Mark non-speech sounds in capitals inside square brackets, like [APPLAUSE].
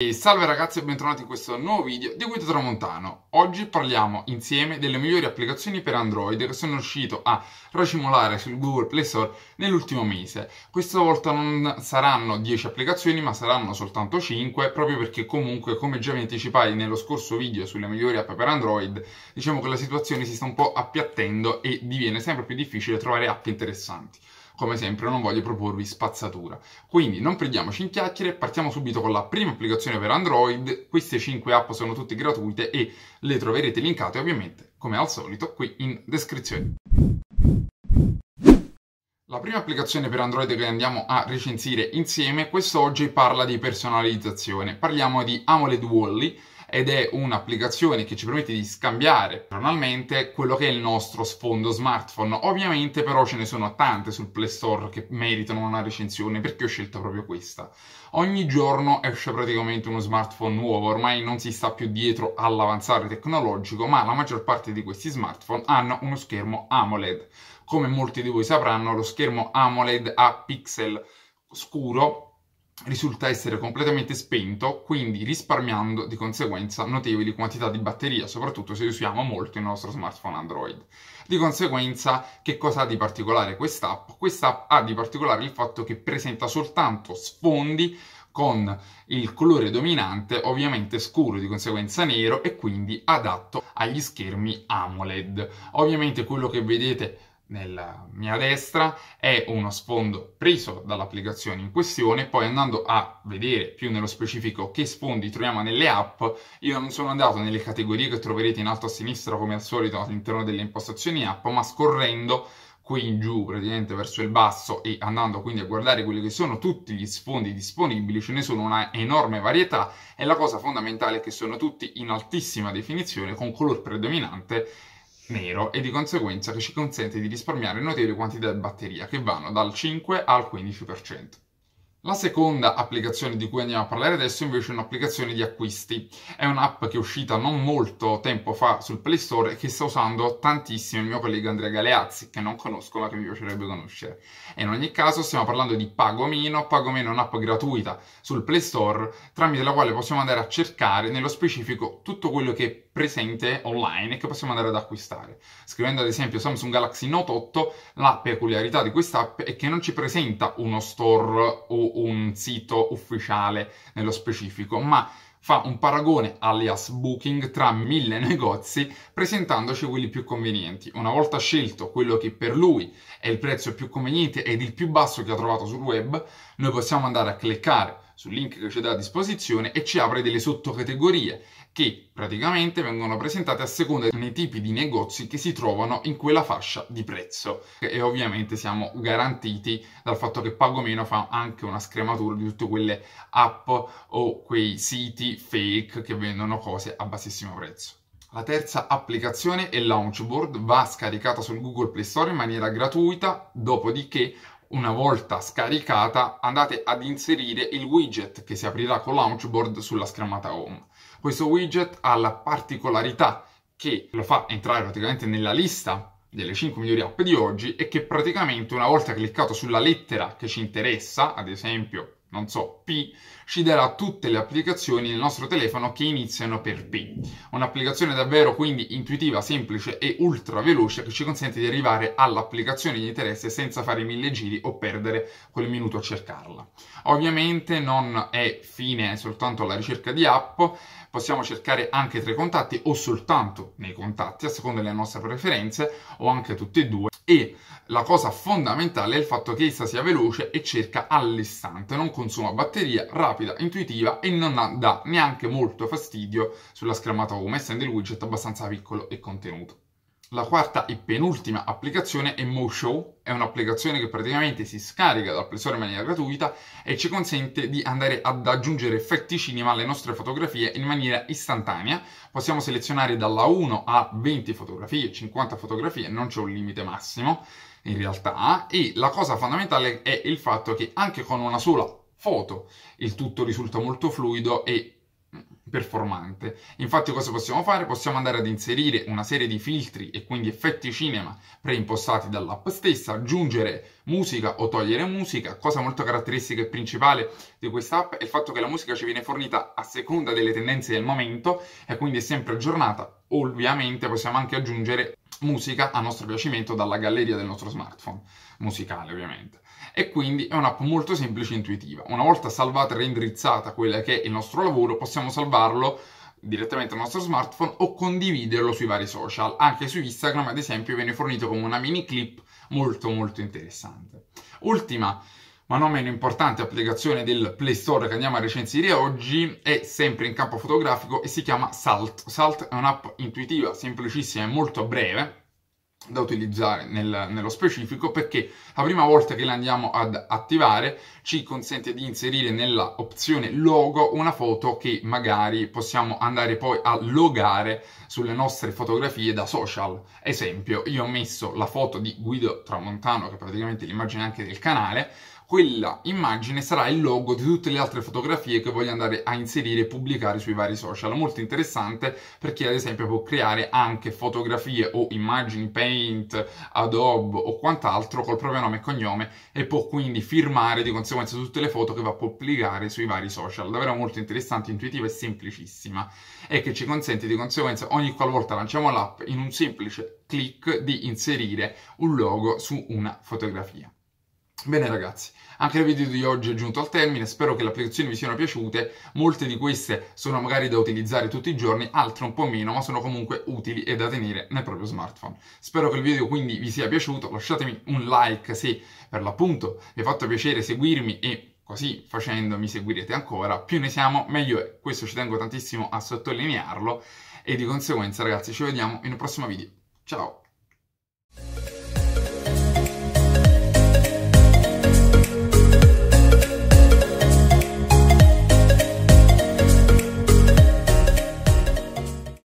E salve ragazzi e bentornati in questo nuovo video di Guido Tramontano. Oggi parliamo insieme delle migliori applicazioni per Android che sono riuscito a racimolare sul Google Play Store nell'ultimo mese. Questa volta non saranno 10 applicazioni ma saranno soltanto 5 proprio perché comunque come già vi anticipai nello scorso video sulle migliori app per Android diciamo che la situazione si sta un po' appiattendo e diviene sempre più difficile trovare app interessanti come sempre non voglio proporvi spazzatura. Quindi non perdiamoci in chiacchiere, partiamo subito con la prima applicazione per Android, queste 5 app sono tutte gratuite e le troverete linkate ovviamente, come al solito, qui in descrizione. La prima applicazione per Android che andiamo a recensire insieme quest'oggi parla di personalizzazione. Parliamo di AMOLED Wally ed è un'applicazione che ci permette di scambiare giornalmente quello che è il nostro sfondo smartphone. Ovviamente però ce ne sono tante sul Play Store che meritano una recensione perché ho scelto proprio questa. Ogni giorno esce praticamente uno smartphone nuovo, ormai non si sta più dietro all'avanzare tecnologico, ma la maggior parte di questi smartphone hanno uno schermo AMOLED. Come molti di voi sapranno, lo schermo AMOLED ha pixel scuro risulta essere completamente spento, quindi risparmiando di conseguenza notevoli quantità di batteria, soprattutto se usiamo molto il nostro smartphone Android. Di conseguenza, che cosa ha di particolare quest'app? Quest'app ha di particolare il fatto che presenta soltanto sfondi con il colore dominante ovviamente scuro, di conseguenza nero e quindi adatto agli schermi AMOLED. Ovviamente quello che vedete nella mia destra è uno sfondo preso dall'applicazione in questione, poi andando a vedere più nello specifico che sfondi troviamo nelle app, io non sono andato nelle categorie che troverete in alto a sinistra come al solito all'interno delle impostazioni app, ma scorrendo qui in giù praticamente verso il basso e andando quindi a guardare quelli che sono tutti gli sfondi disponibili, ce ne sono una enorme varietà e la cosa fondamentale è che sono tutti in altissima definizione con color predominante nero e di conseguenza che ci consente di risparmiare notevoli quantità di batteria che vanno dal 5 al 15%. La seconda applicazione di cui andiamo a parlare adesso invece è un'applicazione di acquisti. È un'app che è uscita non molto tempo fa sul Play Store e che sta usando tantissimo il mio collega Andrea Galeazzi, che non conosco ma che mi piacerebbe conoscere. E in ogni caso stiamo parlando di Pagomino. Pagomino è un'app gratuita sul Play Store tramite la quale possiamo andare a cercare nello specifico tutto quello che presente online e che possiamo andare ad acquistare. Scrivendo ad esempio Samsung Galaxy Note 8, la peculiarità di quest'app è che non ci presenta uno store o un sito ufficiale nello specifico, ma fa un paragone alias booking tra mille [LAUGHS] negozi presentandoci quelli più convenienti. Una volta scelto quello che per lui è il prezzo più conveniente ed il più basso che ha trovato sul web, noi possiamo andare a cliccare sul link che dà a disposizione e ci apre delle sottocategorie che praticamente vengono presentate a seconda dei tipi di negozi che si trovano in quella fascia di prezzo e ovviamente siamo garantiti dal fatto che Pago Meno fa anche una scrematura di tutte quelle app o quei siti fake che vendono cose a bassissimo prezzo. La terza applicazione è Launchboard, va scaricata sul Google Play Store in maniera gratuita, dopodiché una volta scaricata andate ad inserire il widget che si aprirà con Launchboard sulla schermata home. Questo widget ha la particolarità che lo fa entrare praticamente nella lista delle 5 migliori app di oggi e che praticamente una volta cliccato sulla lettera che ci interessa, ad esempio non so, P, ci darà tutte le applicazioni nel nostro telefono che iniziano per P. Un'applicazione davvero quindi intuitiva, semplice e ultra veloce che ci consente di arrivare all'applicazione di interesse senza fare mille giri o perdere quel minuto a cercarla. Ovviamente non è fine soltanto alla ricerca di app, possiamo cercare anche tra i contatti o soltanto nei contatti a seconda delle nostre preferenze o anche tutte e due e la cosa fondamentale è il fatto che essa sia veloce e cerca all'istante, non consuma batteria, rapida, intuitiva e non dà neanche molto fastidio sulla schermata home, essendo il widget abbastanza piccolo e contenuto. La quarta e penultima applicazione è Moshow, è un'applicazione che praticamente si scarica dal Play Store in maniera gratuita e ci consente di andare ad aggiungere effetti cinema alle nostre fotografie in maniera istantanea. Possiamo selezionare dalla 1 a 20 fotografie, 50 fotografie, non c'è un limite massimo in realtà, e la cosa fondamentale è il fatto che anche con una sola foto il tutto risulta molto fluido e performante. Infatti cosa possiamo fare? Possiamo andare ad inserire una serie di filtri e quindi effetti cinema preimpostati dall'app stessa, aggiungere musica o togliere musica. Cosa molto caratteristica e principale di questa app è il fatto che la musica ci viene fornita a seconda delle tendenze del momento e quindi è sempre aggiornata. Ovviamente possiamo anche aggiungere musica a nostro piacimento dalla galleria del nostro smartphone, musicale ovviamente e quindi è un'app molto semplice e intuitiva. Una volta salvata e renderizzata quella che è il nostro lavoro, possiamo salvarlo direttamente al nostro smartphone o condividerlo sui vari social. Anche su Instagram, ad esempio, viene fornito come una mini clip molto molto interessante. Ultima ma non meno importante applicazione del Play Store che andiamo a recensire oggi è sempre in campo fotografico e si chiama Salt. Salt è un'app intuitiva, semplicissima e molto breve da utilizzare nel, nello specifico perché la prima volta che la andiamo ad attivare ci consente di inserire nella opzione logo una foto che magari possiamo andare poi a logare sulle nostre fotografie da social. Esempio, io ho messo la foto di Guido Tramontano, che è praticamente l'immagine anche del canale, quella immagine sarà il logo di tutte le altre fotografie che voglio andare a inserire e pubblicare sui vari social. Molto interessante perché ad esempio può creare anche fotografie o immagini Paint, Adobe o quant'altro col proprio nome e cognome e può quindi firmare di conseguenza tutte le foto che va a pubblicare sui vari social. Davvero molto interessante, intuitiva e semplicissima e che ci consente di conseguenza ogni qualvolta lanciamo l'app in un semplice clic di inserire un logo su una fotografia. Bene ragazzi, anche il video di oggi è giunto al termine, spero che le applicazioni vi siano piaciute, molte di queste sono magari da utilizzare tutti i giorni, altre un po' meno, ma sono comunque utili e da tenere nel proprio smartphone. Spero che il video quindi vi sia piaciuto, lasciatemi un like se per l'appunto vi ha fatto piacere seguirmi e così facendo mi seguirete ancora, più ne siamo meglio è, questo ci tengo tantissimo a sottolinearlo e di conseguenza ragazzi ci vediamo in un prossimo video, ciao!